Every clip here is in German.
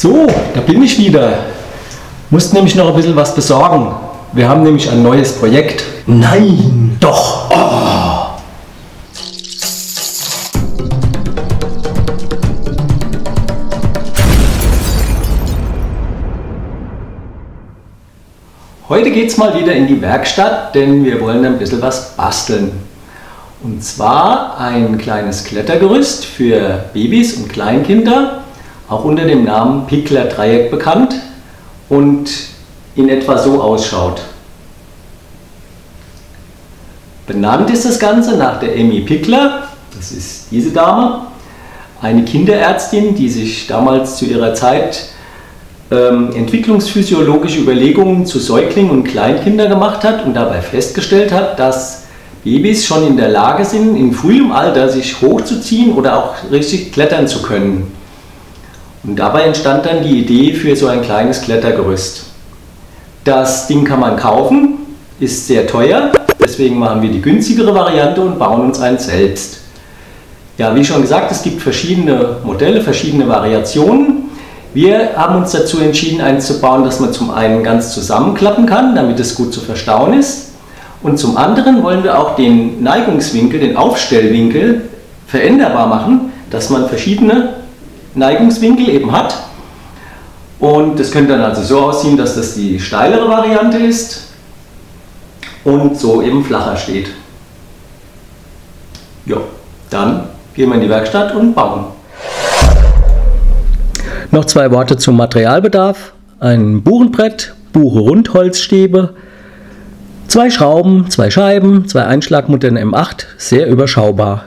So, da bin ich wieder. Musste nämlich noch ein bisschen was besorgen. Wir haben nämlich ein neues Projekt. Nein, doch. Oh. Heute geht es mal wieder in die Werkstatt, denn wir wollen ein bisschen was basteln. Und zwar ein kleines Klettergerüst für Babys und Kleinkinder auch unter dem Namen Pickler-Dreieck bekannt und in etwa so ausschaut. Benannt ist das Ganze nach der Emmy Pickler, das ist diese Dame, eine Kinderärztin, die sich damals zu ihrer Zeit ähm, entwicklungsphysiologische Überlegungen zu Säuglingen und Kleinkindern gemacht hat und dabei festgestellt hat, dass Babys schon in der Lage sind, in frühem Alter sich hochzuziehen oder auch richtig klettern zu können. Und dabei entstand dann die Idee für so ein kleines Klettergerüst. Das Ding kann man kaufen, ist sehr teuer, deswegen machen wir die günstigere Variante und bauen uns eins selbst. Ja, wie schon gesagt, es gibt verschiedene Modelle, verschiedene Variationen. Wir haben uns dazu entschieden, eins zu bauen, das man zum einen ganz zusammenklappen kann, damit es gut zu verstauen ist. Und zum anderen wollen wir auch den Neigungswinkel, den Aufstellwinkel veränderbar machen, dass man verschiedene Neigungswinkel eben hat. Und das könnte dann also so aussehen, dass das die steilere Variante ist und so eben flacher steht. Ja, dann gehen wir in die Werkstatt und bauen. Noch zwei Worte zum Materialbedarf. Ein Buchenbrett, Buche-Rundholzstäbe, zwei Schrauben, zwei Scheiben, zwei Einschlagmuttern M8, sehr überschaubar.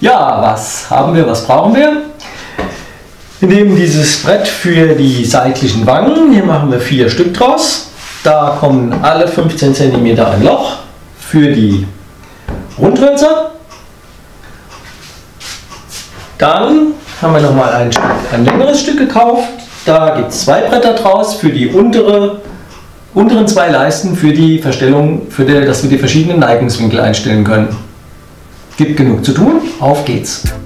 Ja, was haben wir, was brauchen wir? Wir nehmen dieses Brett für die seitlichen Wangen. Hier machen wir vier Stück draus. Da kommen alle 15 cm ein Loch für die Rundhölzer. Dann haben wir nochmal ein, ein längeres Stück gekauft. Da gibt es zwei Bretter draus für die untere, unteren zwei Leisten für die Verstellung, für die, dass wir die verschiedenen Neigungswinkel einstellen können. Gibt genug zu tun, auf geht's!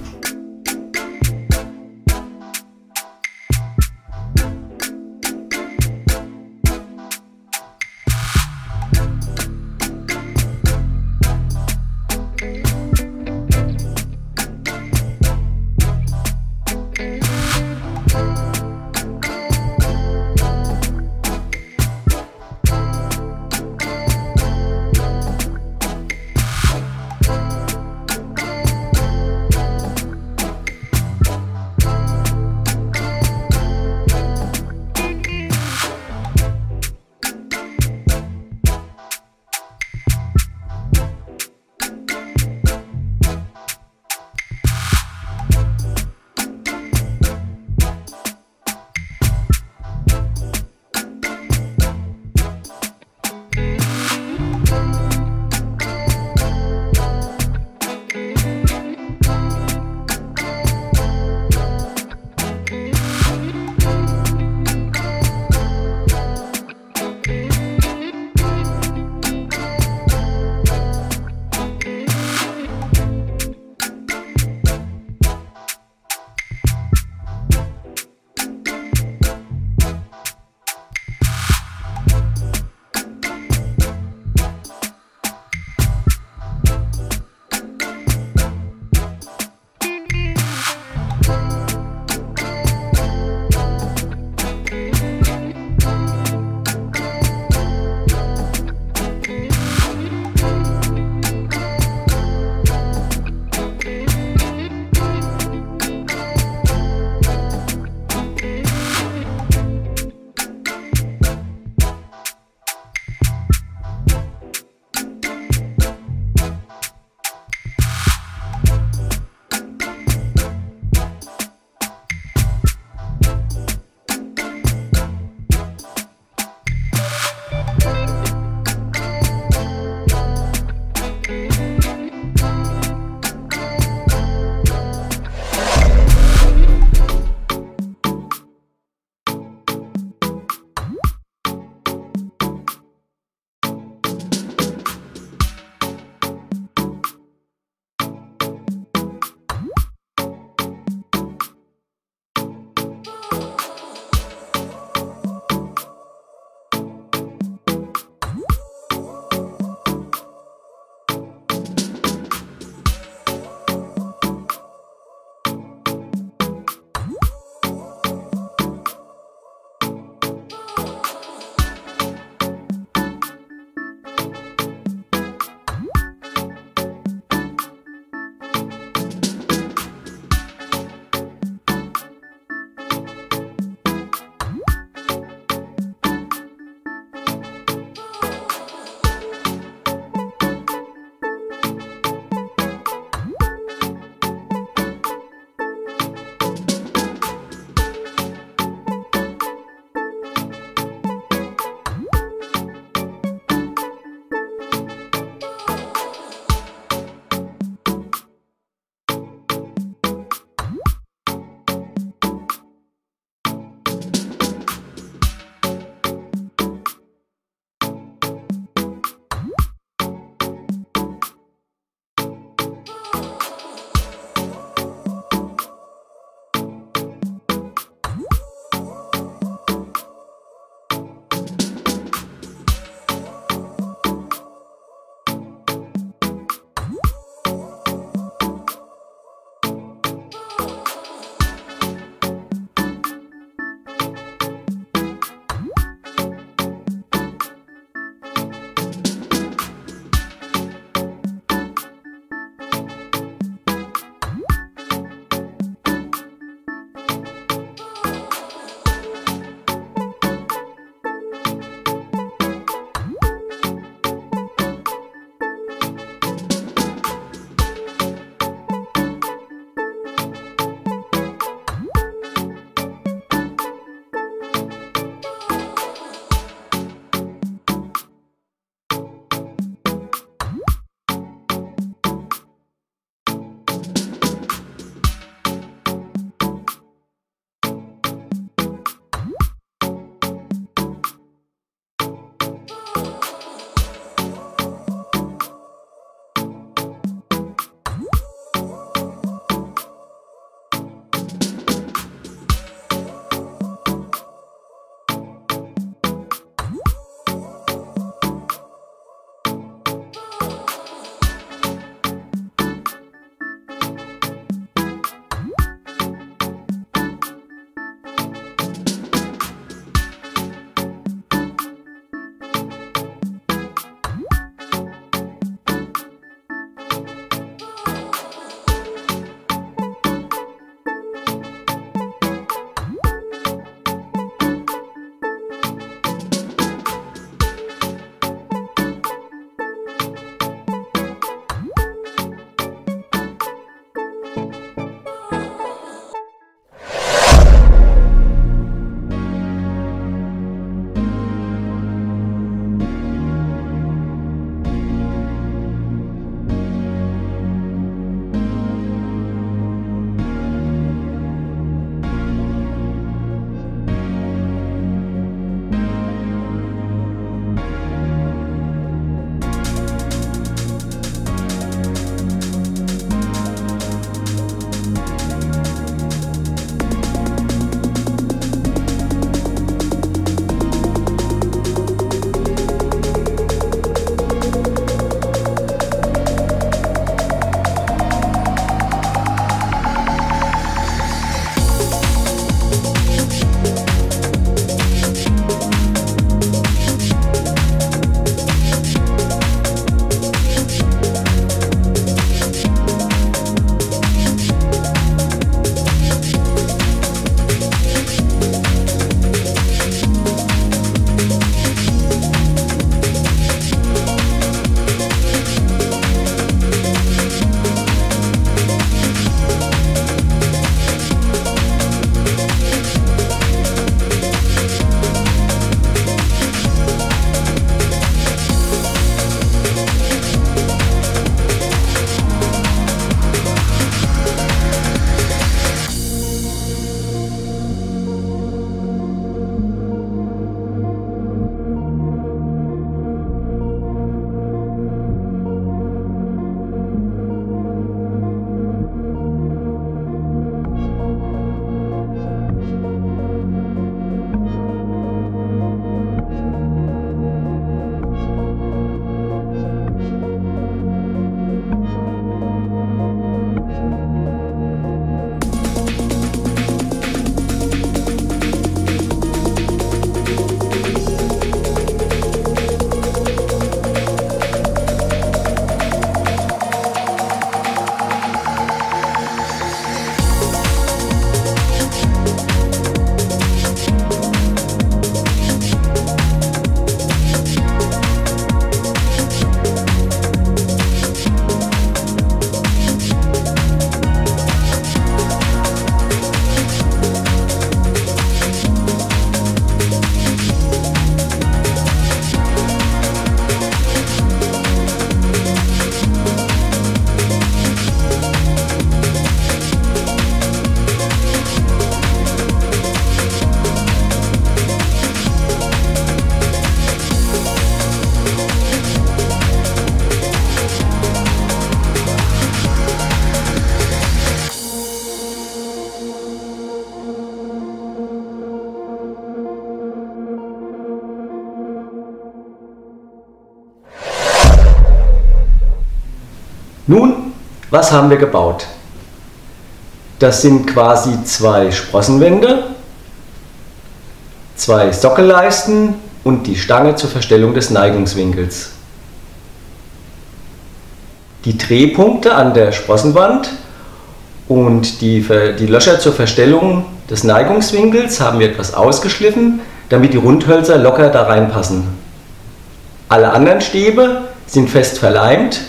Nun, was haben wir gebaut? Das sind quasi zwei Sprossenwände, zwei Sockelleisten und die Stange zur Verstellung des Neigungswinkels. Die Drehpunkte an der Sprossenwand und die, die Löcher zur Verstellung des Neigungswinkels haben wir etwas ausgeschliffen, damit die Rundhölzer locker da reinpassen. Alle anderen Stäbe sind fest verleimt,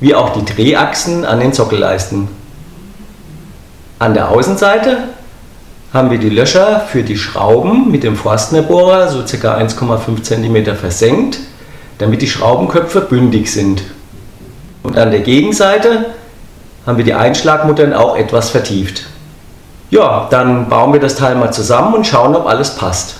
wie auch die Drehachsen an den Sockelleisten. An der Außenseite haben wir die Löcher für die Schrauben mit dem Forstnerbohrer so ca. 1,5 cm versenkt, damit die Schraubenköpfe bündig sind. Und an der Gegenseite haben wir die Einschlagmuttern auch etwas vertieft. Ja, dann bauen wir das Teil mal zusammen und schauen, ob alles passt.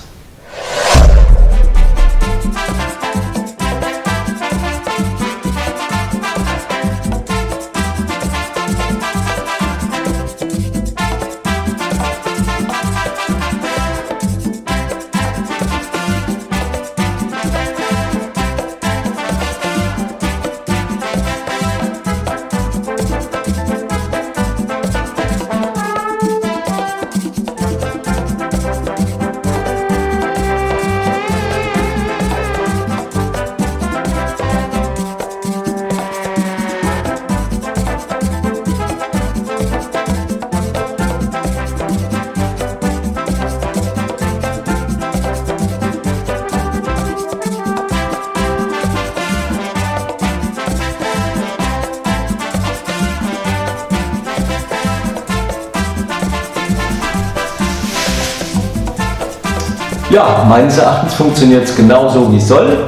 Ja, meines Erachtens funktioniert es genauso wie es soll.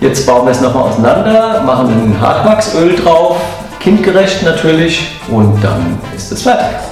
Jetzt bauen wir es nochmal auseinander, machen ein Hartwachsöl drauf, kindgerecht natürlich und dann ist es fertig.